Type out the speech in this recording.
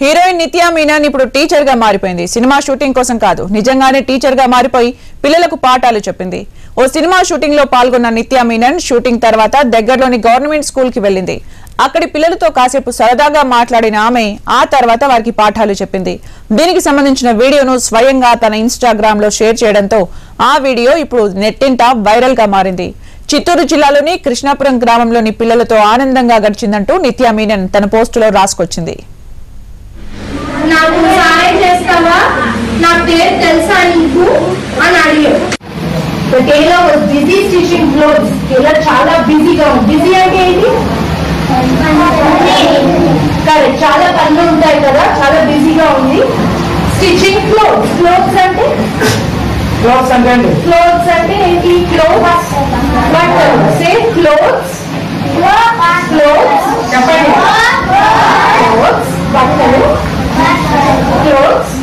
Heroine నిత్యా మీనన్ ఇప్పుడు టీచర్గా మారిపోయింది. సినిమా షూటింగ్ కోసం కాదు నిజంగానే టీచర్గా మారిపోయి పిల్లలకు పాఠాలు చెప్పింది. ఓ సినిమా షూటింగ్లో పాల్గొన్న నిత్యా మీనన్ షూటింగ్ తర్వాత దగ్గరలోని గవర్నమెంట్ స్కూల్కి వెళ్ళింది. అక్కడి పిల్లలతో కాసేపు సరదాగా మాట్లాడిన ఆమె ఆ తర్వాత వారికి పాఠాలు చెప్పింది. దీనికి సంబంధించిన వీడియోను స్వయంగా తన ఇన్స్టాగ్రామ్లో షేర్ చేయడంతో ఆ వీడియో ఇప్పుడు నెట్టింట వైరల్గా మారింది. చిత్తూరు జిల్లాలోని కృష్ణాపురం గ్రామంలోని పిల్లలతో ఆనందంగా గడిచిందంటూ నిత్యా మీనన్ తన పోస్టులో రాసుకొచ్చింది. నాకు సహాయం చేస్తావా? నా పేరు తెలుసా నీకు? అని అడిగాడు. The tailor was busy stitching clothes. Tailor చాలా బిజీగా ఉంది బిజీ అంటే ఏంటి? కరెక్ట్ చాలా పనులు ఉంటాయి కదా చాలా బిజీగా ఉంది. స్టిచింగ్ క్లోత్స్ క్లోత్స్ అంటే? క్లాత్స్ అంటే క్లోత్స్ అంటే ఏంటి? క్లోత్స్ బట్టలు సే క్లోత్స్ క్లోత్స్ చెప్పండి. works